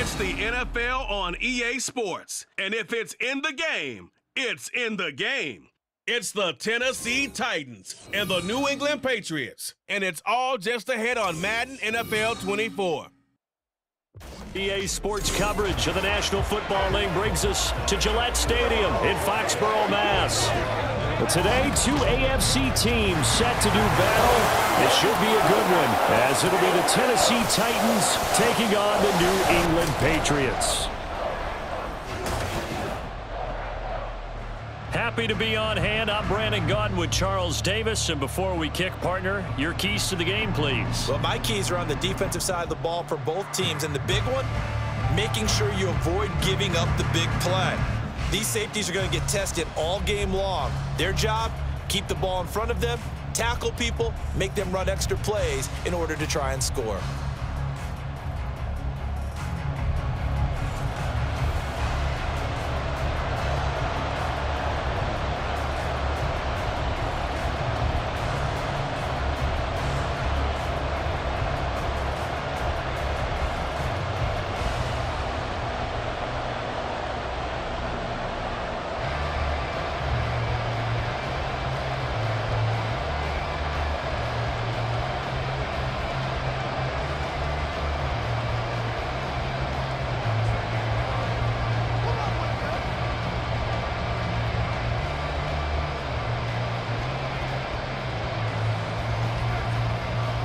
It's the NFL on EA Sports. And if it's in the game, it's in the game. It's the Tennessee Titans and the New England Patriots. And it's all just ahead on Madden NFL 24. EA Sports coverage of the National Football League brings us to Gillette Stadium in Foxborough, Mass. But today, two AFC teams set to do battle. It should be a good one, as it'll be the Tennessee Titans taking on the New England Patriots. Happy to be on hand. I'm Brandon Gaudin with Charles Davis. And before we kick, partner, your keys to the game, please. Well, my keys are on the defensive side of the ball for both teams. And the big one, making sure you avoid giving up the big play. These safeties are going to get tested all game long. Their job, keep the ball in front of them, tackle people, make them run extra plays in order to try and score.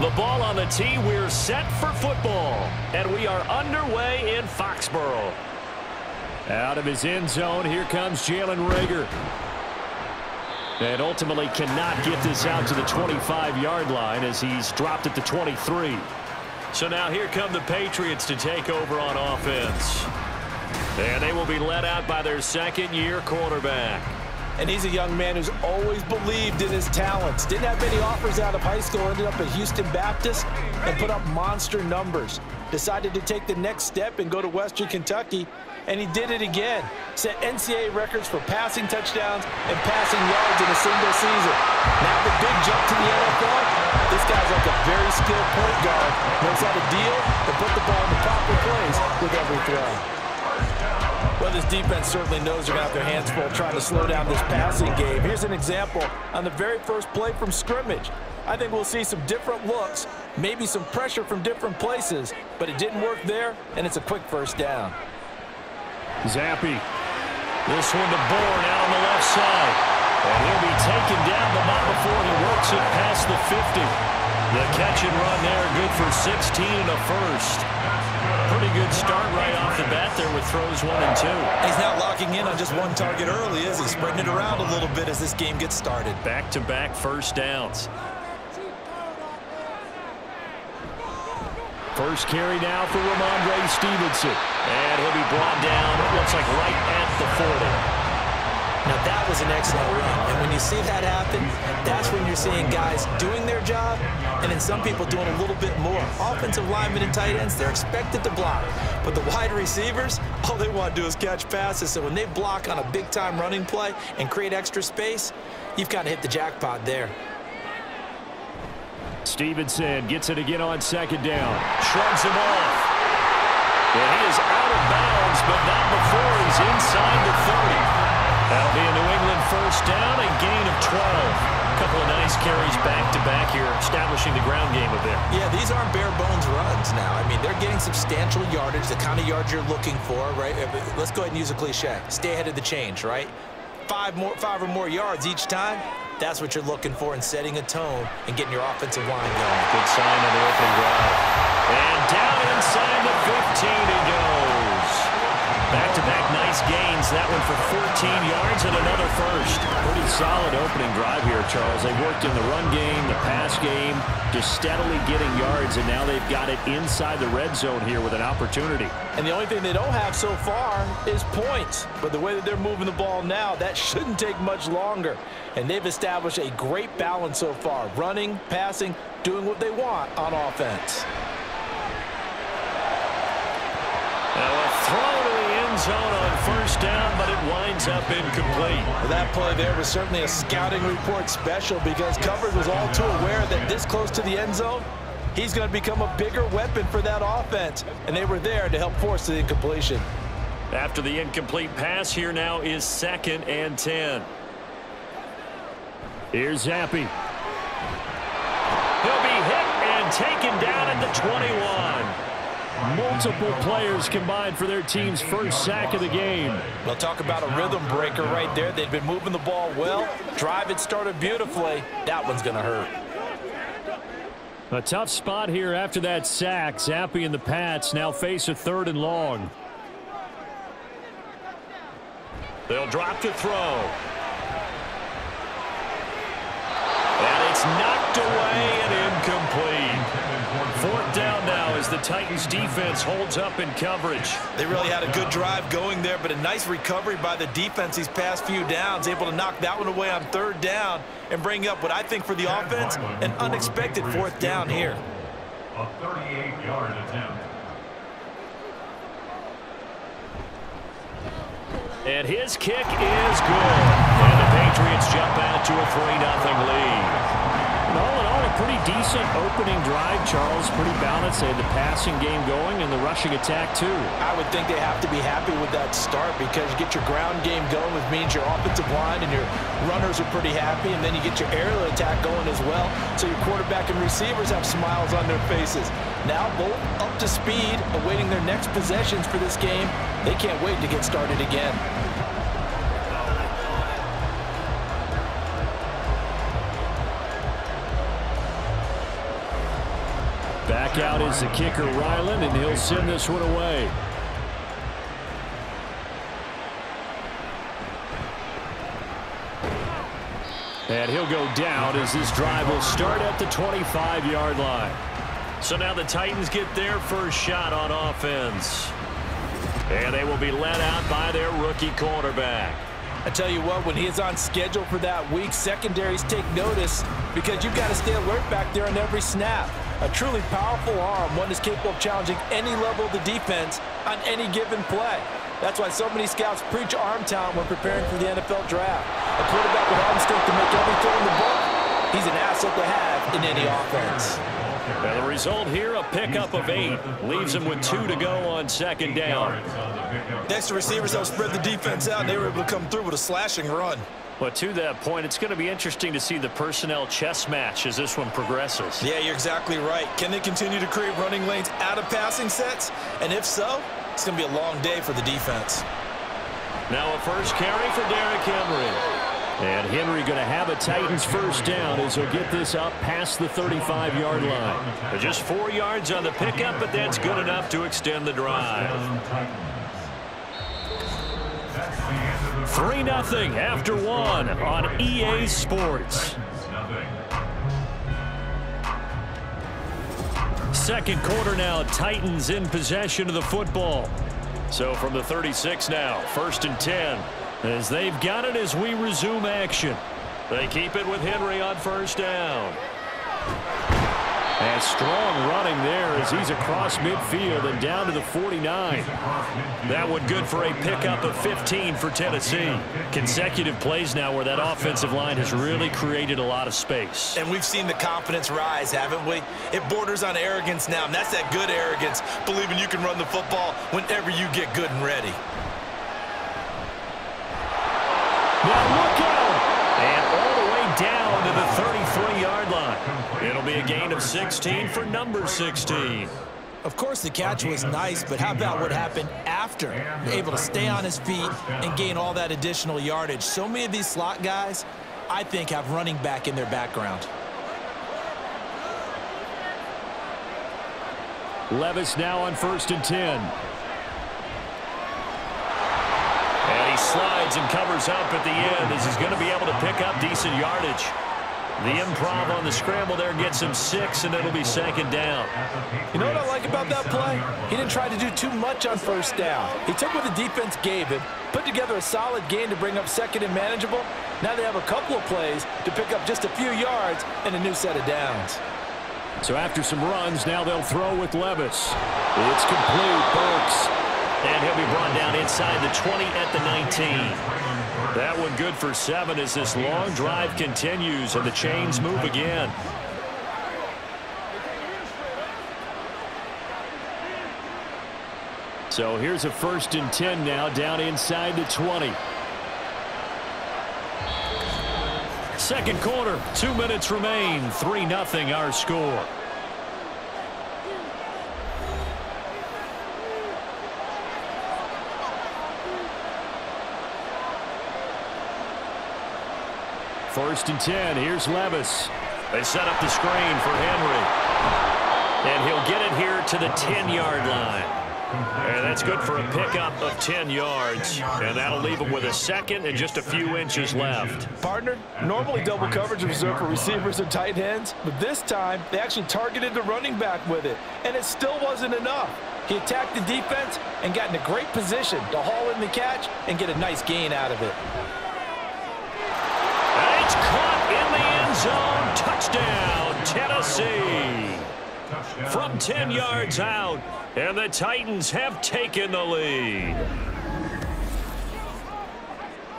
The ball on the tee. We're set for football. And we are underway in Foxborough. Out of his end zone, here comes Jalen Reagor. And ultimately cannot get this out to the 25-yard line as he's dropped at the 23. So now here come the Patriots to take over on offense. And they will be led out by their second-year quarterback. And he's a young man who's always believed in his talents. Didn't have many offers out of high school, ended up at Houston Baptist and put up monster numbers. Decided to take the next step and go to Western Kentucky, and he did it again. Set NCAA records for passing touchdowns and passing yards in a single season. Now the big jump to the NFL. This guy's like a very skilled point guard. Knows how to deal and put the ball in the proper place with every throw. This defense certainly knows they're going to have their hands full trying to slow down this passing game. Here's an example on the very first play from scrimmage. I think we'll see some different looks, maybe some pressure from different places, but it didn't work there, and it's a quick first down. Zappe. This one to Bourne out on the left side. And he'll be taken down, but not before he works it past the 50. The catch and run there, good for 16 and a first. Good start right off the bat there with throws one and two. He's not locking in on just one target early, is he? Spreading it around a little bit as this game gets started. Back-to-back -back first downs. First carry now for Rhamondre Stevenson. And he'll be brought down, looks like right at the 40. Now that was an excellent run. You see that happen, that's when you're seeing guys doing their job and then some people doing a little bit more. Offensive linemen and tight ends, they're expected to block. But the wide receivers, all they want to do is catch passes. So when they block on a big-time running play and create extra space, you've kind of hit the jackpot there. Stevenson gets it again on second down. Shrugs him off. And he is out of bounds, but not before he's inside the 30. That'll be a New first down, a gain of 12. A couple of nice carries back-to-back -back here, establishing the ground game a bit. Yeah, these aren't bare-bones runs now. I mean, they're getting substantial yardage, the kind of yards you're looking for, right? Uh, let's go ahead and use a cliche. Stay ahead of the change, right? Five, more, five or more yards each time, that's what you're looking for in setting a tone and getting your offensive line going. Good sign on the opening drive. Nice gains. That one for 14 yards and another first. Pretty solid opening drive here, Charles. They worked in the run game, the pass game, just steadily getting yards, and now they've got it inside the red zone here with an opportunity. And the only thing they don't have so far is points. But the way that they're moving the ball now, that shouldn't take much longer. And they've established a great balance so far. Running, passing, doing what they want on offense. Now a throw to the end zone on first down, but it winds up incomplete. That play there was certainly a scouting report special because coverage was all too aware that this close to the end zone, he's going to become a bigger weapon for that offense. And they were there to help force the incompletion. After the incomplete pass, here now is second and 10. Here's Zappe. He'll be hit and taken down at the 21. Multiple players combined for their team's first sack of the game. We'll talk about a rhythm breaker right there. They've been moving the ball well. Drive it started beautifully. That one's going to hurt. A tough spot here after that sack. Zappe and the Pats now face a third and long. They'll drop to throw. And it's knocked away and incomplete. Titans defense holds up in coverage. They really had a good drive going there, but a nice recovery by the defense these past few downs, able to knock that one away on third down and bring up what I think for the offense, an unexpected fourth down here. A 38-yard attempt. And his kick is good. And the Patriots jump out to a 3-0 lead. Pretty decent opening drive, Charles. Pretty balanced. They had the passing game going and the rushing attack, too. I would think they have to be happy with that start because you get your ground game going, which means your offensive line and your runners are pretty happy, and then you get your aerial attack going as well. So your quarterback and receivers have smiles on their faces. Now both up to speed, awaiting their next possessions for this game. They can't wait to get started again. Back out is the kicker, Ryland, and he'll send this one away. And he'll go down as this drive will start at the 25-yard line. So now the Titans get their first shot on offense. And they will be led out by their rookie quarterback. I tell you what, when he is on schedule for that week, secondaries take notice because you've got to stay alert back there on every snap. A truly powerful arm, one is capable of challenging any level of the defense on any given play. That's why so many scouts preach arm talent when preparing for the NFL draft. A quarterback with arm strength to make every throw in the book, he's an asset to have in any offense. And the result here, a pickup of eight. Leaves him with two to go on second down. Next to receivers help spread the defense out, and they were able to come through with a slashing run. But to that point, it's going to be interesting to see the personnel chess match as this one progresses. Yeah, you're exactly right. Can they continue to create running lanes out of passing sets? And if so, it's going to be a long day for the defense. Now a first carry for Derrick Henry. And Henry going to have a Titans first down as he'll get this up past the 35-yard line. Just four yards on the pickup, but that's good enough to extend the drive. 3-0 after one on EA Sports. Second quarter now, Titans in possession of the football. So from the 36 now, first and 10, as they've got it as we resume action. They keep it with Henry on first down. And strong running there as he's across midfield and down to the 49. That one good for a pickup of 15 for Tennessee. Consecutive plays now where that offensive line has really created a lot of space. And we've seen the confidence rise, haven't we? It borders on arrogance now, and that's that good arrogance, believing you can run the football whenever you get good and ready. Now look out! And all the way down to the 33-yard line. It'll be a gain of 16 for number 16. Of course, the catch was nice, but how about what happened after? Able to stay on his feet and gain all that additional yardage. So many of these slot guys, I think, have running back in their background. Levis now on first and 10. And he slides and covers up at the end as he's going to be able to pick up decent yardage. The improv on the scramble there gets him six, and it'll be second down. You know what I like about that play? He didn't try to do too much on first down. He took what the defense gave him, put together a solid game to bring up second and manageable. Now they have a couple of plays to pick up just a few yards and a new set of downs. So after some runs, now they'll throw with Levis. It's complete, Burks. And he'll be brought down inside the 20 at the 19. That one good for seven as this long drive continues and the chains move again. So here's a first and 10 now down inside the 20. Second quarter, two minutes remain, 3-0 our score. First and 10. Here's Levis. They set up the screen for Henry. And he'll get it here to the 10-yard line. And that's good for a pickup of 10 yards. And that'll leave him with a second and just a few inches left. Partner, normally double coverage reserved for receivers and tight ends, but this time they actually targeted the running back with it, and it still wasn't enough. He attacked the defense and got in a great position to haul in the catch and get a nice gain out of it. And it's caught in the end zone. Touchdown, Tennessee. From 10 yards out, and the Titans have taken the lead.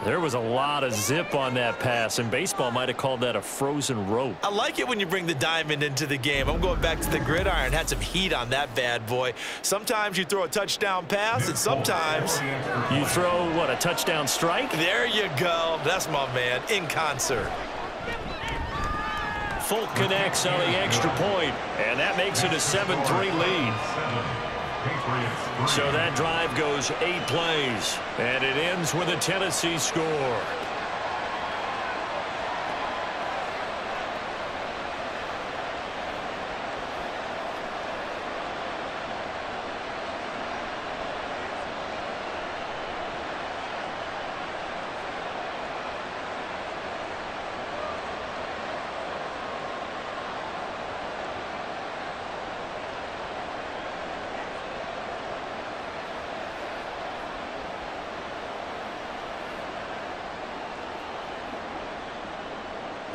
There was a lot of zip on that pass, and baseball might have called that a frozen rope. I like it when you bring the diamond into the game. I'm going back to the gridiron. Had some heat on that bad boy. Sometimes you throw a touchdown pass, and sometimes... You throw, what, a touchdown strike? There you go. That's my man, in concert. Folk connects on the extra point, and that makes it a 7-3 lead. So that drive goes eight plays, and it ends with a Tennessee score.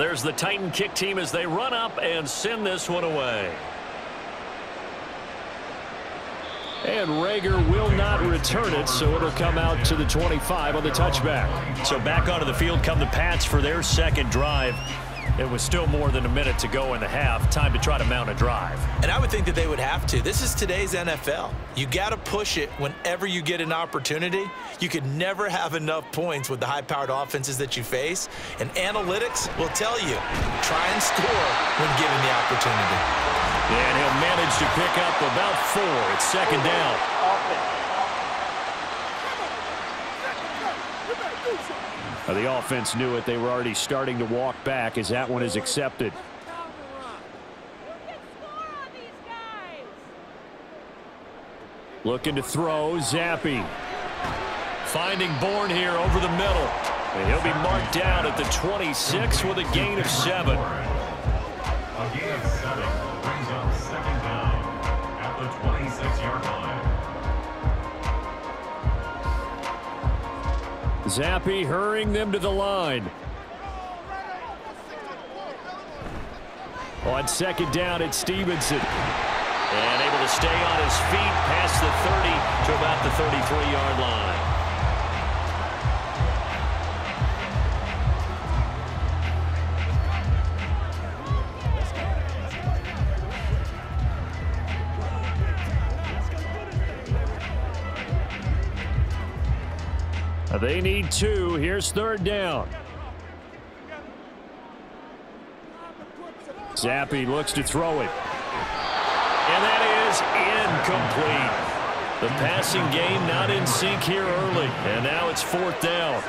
There's the Titan kick team as they run up and send this one away. And Reagor will not return it, so it'll come out to the 25 on the touchback. So back onto the field come the Pats for their second drive. It was still more than a minute to go in the half. Time to try to mount a drive. And I would think that they would have to. This is today's NFL. You got to push it whenever you get an opportunity. You could never have enough points with the high-powered offenses that you face. And analytics will tell you, try and score when given the opportunity. And he'll manage to pick up about four. It's second down. The offense knew it. They were already starting to walk back as that one is accepted. Looking to throw, Zappe. Finding Bourne here over the middle. And he'll be marked down at the 26 with a gain of seven. A gain of seven brings up second down at the 26-yard line. Zappe hurrying them to the line. On second down, it's Stevenson. And able to stay on his feet past the 30 to about the 33-yard line. They need two. Here's third down. Zappe looks to throw it. And that is incomplete. The passing game not in sync here early. And now it's fourth down.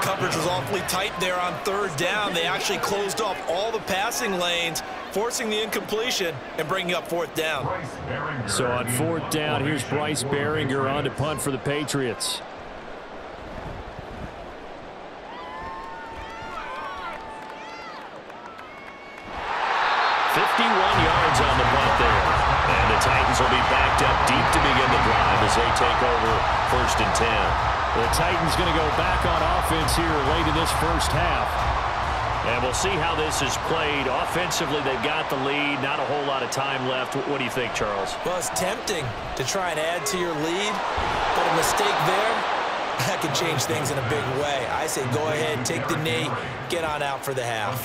Coverage was awfully tight there on third down. They actually closed off all the passing lanes, forcing the incompletion and bringing up fourth down. So on fourth down, here's Bryce Baringer on to punt for the Patriots. First and 10. The Titans going to go back on offense here late in this first half. And we'll see how this is played. Offensively, they've got the lead. Not a whole lot of time left. What do you think, Charles? Well, it's tempting to try and add to your lead, but a mistake there that could change things in a big way. I say go ahead, take the knee, get on out for the half.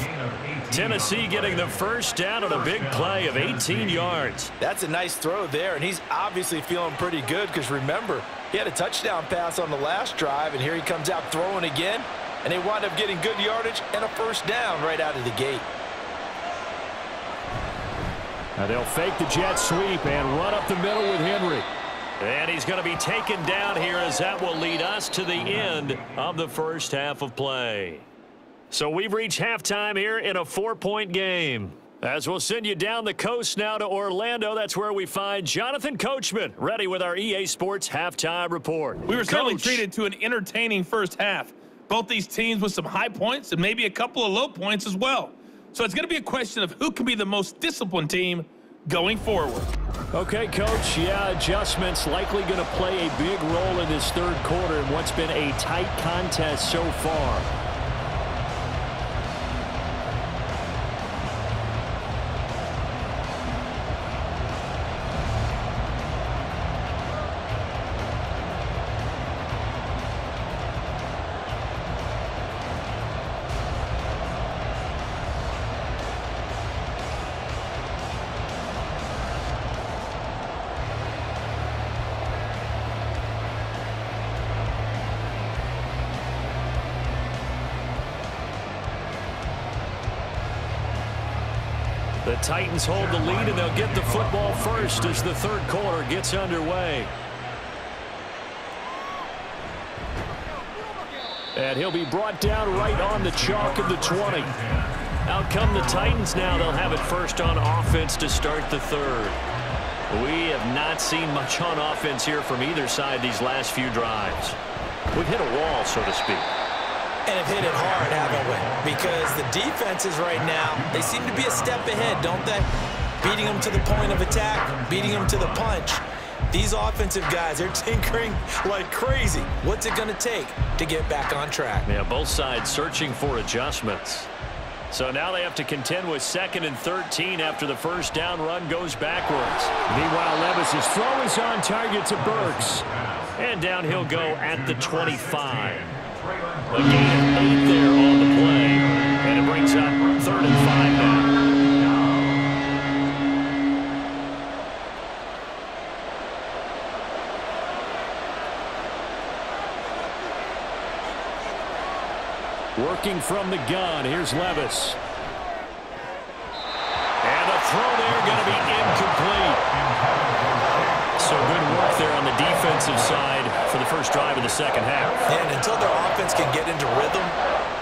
Tennessee getting the first down on a big play of 18 yards. That's a nice throw there, and he's obviously feeling pretty good because remember, he had a touchdown pass on the last drive, and here he comes out throwing again, and they wind up getting good yardage and a first down right out of the gate. Now they'll fake the jet sweep and run up the middle with Henry. And he's going to be taken down here as that will lead us to the end of the first half of play. So we've reached halftime here in a four-point game. As we'll send you down the coast now to Orlando, that's where we find Jonathan Coachman, ready with our EA Sports halftime report. We were certainly Coach. treated to an entertaining first half. Both these teams with some high points and maybe a couple of low points as well. So it's going to be a question of who can be the most disciplined team going forward. Okay, Coach. Yeah, adjustments likely going to play a big role in this third quarter in what's been a tight contest so far. The Titans hold the lead, and they'll get the football first as the third quarter gets underway. And he'll be brought down right on the chalk of the 20. Out come the Titans now. They'll have it first on offense to start the third. We have not seen much on offense here from either side these last few drives. We've hit a wall, so to speak. And have hit it hard, haven't we? Because the defenses right now, they seem to be a step ahead, don't they? Beating them to the point of attack, beating them to the punch. These offensive guys, they're tinkering like crazy. What's it going to take to get back on track? Yeah, both sides searching for adjustments. So now they have to contend with second and 13 after the first down run goes backwards. Meanwhile, Levis's throw is on target to Burks. And down he'll go at the 25. A gain of eight there on the play. And it brings up third and five now. Working from the gun. Here's Levis. The defensive side for the first drive of the second half. And until their offense can get into rhythm,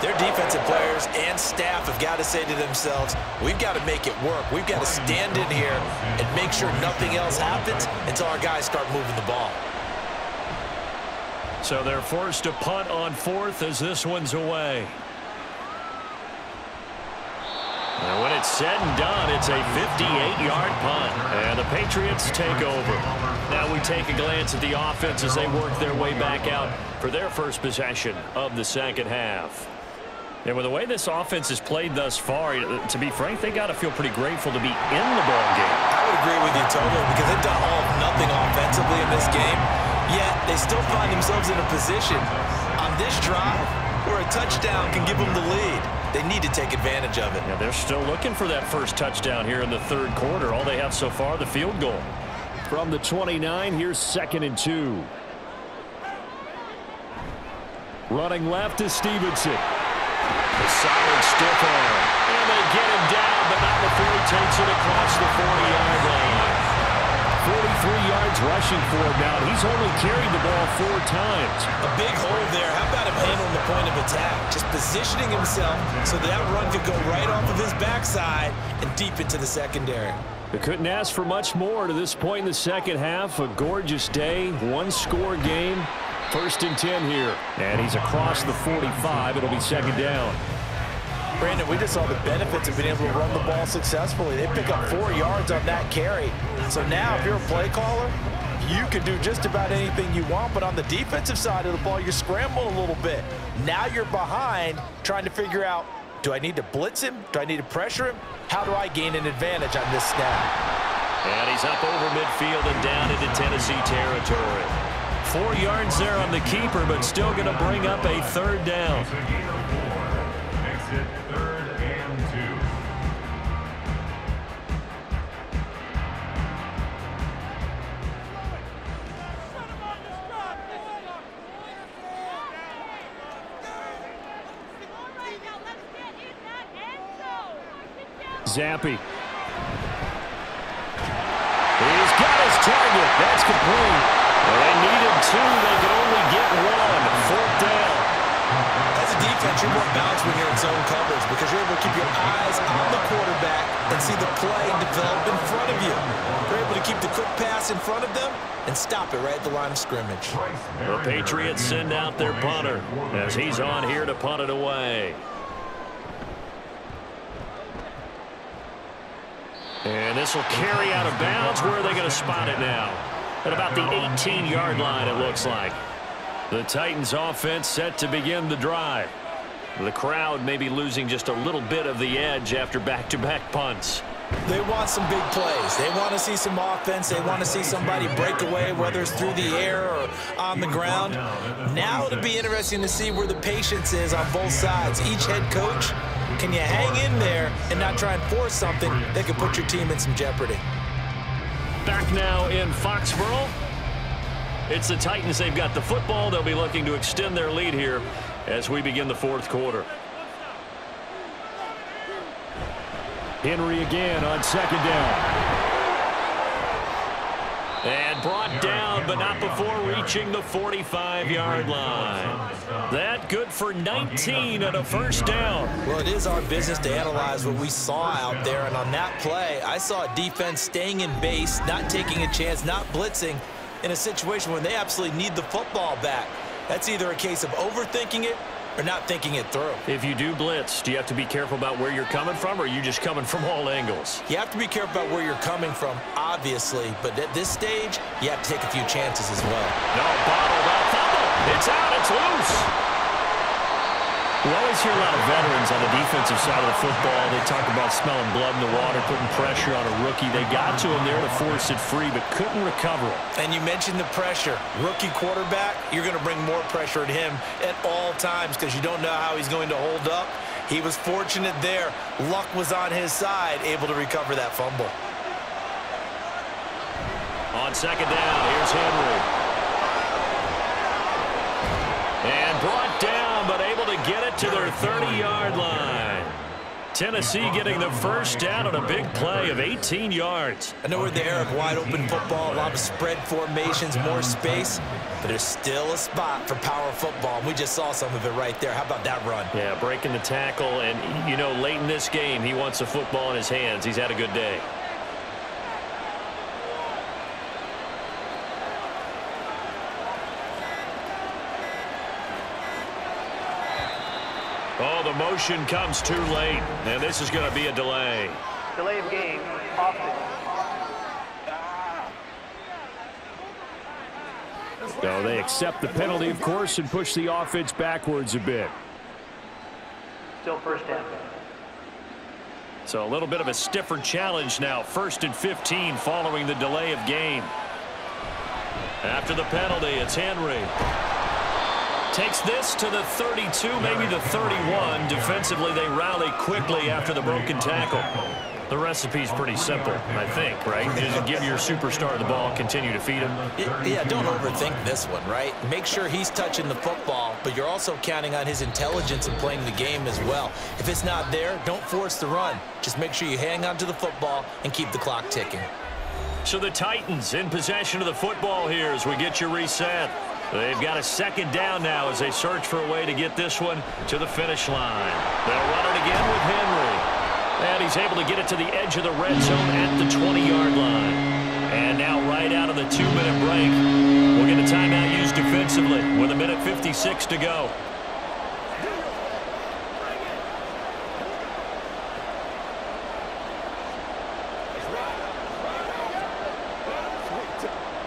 their defensive players and staff have got to say to themselves, we've got to make it work. We've got to stand in here and make sure nothing else happens until our guys start moving the ball. So they're forced to punt on fourth as this one's away. And when it's said and done, it's a 58-yard punt. And the Patriots take over. Now we take a glance at the offense as they work their way back out for their first possession of the second half. And with the way this offense has played thus far, to be frank, they got to feel pretty grateful to be in the ball game. I would agree with you totally because they've done all of nothing offensively in this game, yet they still find themselves in a position on this drive where a touchdown can give them the lead. They need to take advantage of it. Yeah, they're still looking for that first touchdown here in the third quarter. All they have so far, the field goal. From the 29, here's second and two. Running left is Stevenson. A solid stiff arm. And they get him down, but not before he takes it across the 40-yard line. 43 yards rushing for him now. He's only carried the ball four times. A big hole there. How about him handling the point of attack? Just positioning himself so that run could go right off of his backside and deep into the secondary. They couldn't ask for much more to this point in the second half. A gorgeous day, one-score game. First and 10 here. And he's across the 45. It'll be second down. Brandon, we just saw the benefits of being able to run the ball successfully. They pick up four yards on that carry. So now if you're a play caller, you can do just about anything you want. But on the defensive side of the ball, you're scrambling a little bit. Now you're behind trying to figure out, do I need to blitz him? Do I need to pressure him? How do I gain an advantage on this snap? And he's up over midfield and down into Tennessee territory. Four yards there on the keeper, but still going to bring up a third down. Zappe. He's got his target. That's complete. Well, they needed two. They could only get one. Fourth down. As a defense, you're more balanced when you're in zone coverage because you're able to keep your eyes on the quarterback and see the play develop in front of you. You're able to keep the quick pass in front of them and stop it right at the line of scrimmage. The Patriots send out their punter as he's on here to punt it away. And this will carry out of bounds. Where are they going to spot it now? At about the 18-yard line, it looks like. The Titans offense set to begin the drive. The crowd may be losing just a little bit of the edge after back-to-back -back punts. They want some big plays. They want to see some offense. They want to see somebody break away, whether it's through the air or on the ground. Now it'll be interesting to see where the patience is on both sides. Each head coach, can you hang in there and not try and force something that could put your team in some jeopardy? Back now in Foxborough. It's the Titans. They've got the football. They'll be looking to extend their lead here as we begin the fourth quarter. Henry again on second down. And brought down, but not before reaching the 45-yard line. That good for 19 and a first down. Well, it is our business to analyze what we saw out there. And on that play, I saw a defense staying in base, not taking a chance, not blitzing in a situation when they absolutely need the football back. That's either a case of overthinking it or not thinking it through. If you do blitz, do you have to be careful about where you're coming from, or are you just coming from all angles? You have to be careful about where you're coming from, obviously, but at this stage, you have to take a few chances as well. No, bottled up, fumble. It's out, it's loose. We always hear a lot of veterans on the defensive side of the football. They talk about smelling blood in the water, putting pressure on a rookie. They got to him there to force it free, but couldn't recover it. And you mentioned the pressure. Rookie quarterback, you're going to bring more pressure at him at all times because you don't know how he's going to hold up. He was fortunate there. Luck was on his side, able to recover that fumble. On second down, here's Henry. And brought down, but able to get it to their 30-yard line. Tennessee getting the first down on a big play of 18 yards. I know we're the era of wide-open football, a lot of spread formations, more space, but there's still a spot for power football, and we just saw some of it right there. How about that run? Yeah, breaking the tackle, and, you know, late in this game, he wants the football in his hands. He's had a good day. Oh, the motion comes too late, and this is going to be a delay. Delay of game, offense. So they accept the penalty, of course, and push the offense backwards a bit. Still first down. So a little bit of a stiffer challenge now. First and 15 following the delay of game. After the penalty, it's Henry. Takes this to the 32, maybe the 31. Defensively, they rally quickly after the broken tackle. The recipe's pretty simple, I think, right? Just give your superstar the ball, continue to feed him. Yeah, don't overthink this one, right? Make sure he's touching the football, but you're also counting on his intelligence in playing the game as well. If it's not there, don't force the run. Just make sure you hang on to the football and keep the clock ticking. So the Titans in possession of the football here as we get you reset. They've got a second down now as they search for a way to get this one to the finish line. They'll run it again with Henry. And he's able to get it to the edge of the red zone at the 20-yard line. And now right out of the two-minute break, we'll get a timeout used defensively with a minute 56 to go.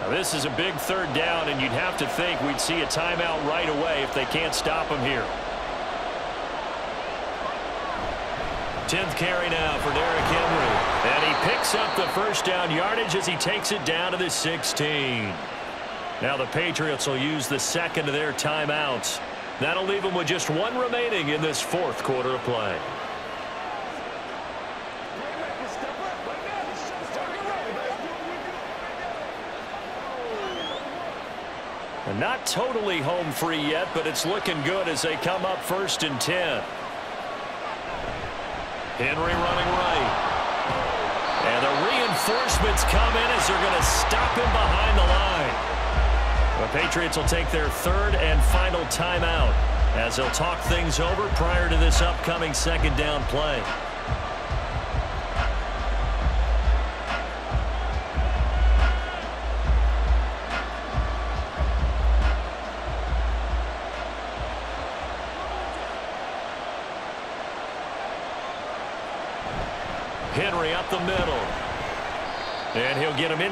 Now this is a big third down, and you'd have to think we'd see a timeout right away if they can't stop him here. 10th carry now for Derrick Henry. And he picks up the first down yardage as he takes it down to the 16. Now the Patriots will use the second of their timeouts. That'll leave them with just one remaining in this fourth quarter of play. Not totally home free yet, but it's looking good as they come up first and 10. Henry running right. And the reinforcements come in as they're going to stop him behind the line. The Patriots will take their third and final timeout as they'll talk things over prior to this upcoming second down play.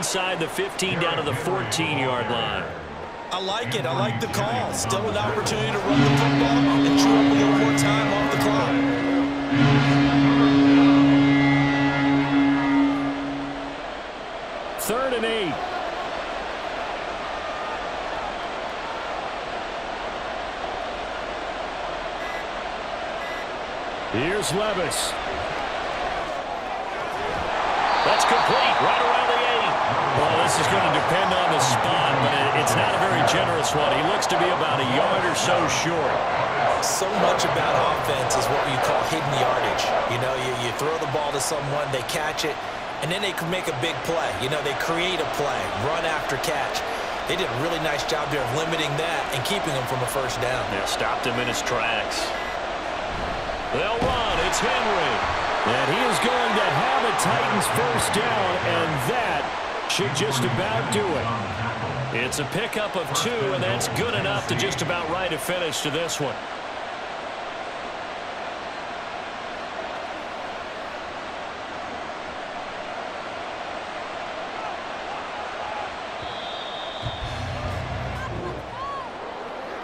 Inside the 15 down to the 14-yard line. I like it. I like the call. Still an opportunity to run the football and chew up a little more time off the clock. Third and eight. Here's Levis. That's complete, right around the eight. Well, this is going to depend on the spot, but it, it's not a very generous one. He looks to be about a yard or so short. So much about offense is what you call hidden yardage. You know, you, you throw the ball to someone, they catch it, and then they can make a big play. You know, they create a play, run after catch. They did a really nice job there of limiting that and keeping him from a first down. Yeah, stopped him in his tracks. They'll run. It's Henry. And he is going to have a Titans first down, and that should just about do it. It's a pickup of two, and that's good enough to just about write a finish to this one.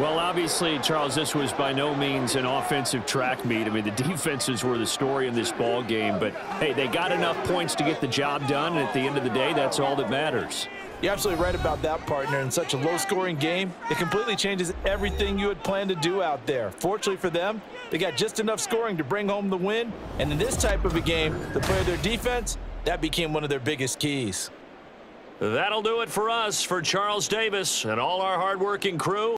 Well, obviously, Charles, this was by no means an offensive track meet. I mean, the defenses were the story in this ball game, but hey, they got enough points to get the job done, and at the end of the day, that's all that matters. You're absolutely right about that, partner. In such a low-scoring game, it completely changes everything you had planned to do out there. Fortunately for them, they got just enough scoring to bring home the win, and in this type of a game, to play their defense, that became one of their biggest keys. That'll do it for us, for Charles Davis and all our hardworking crew.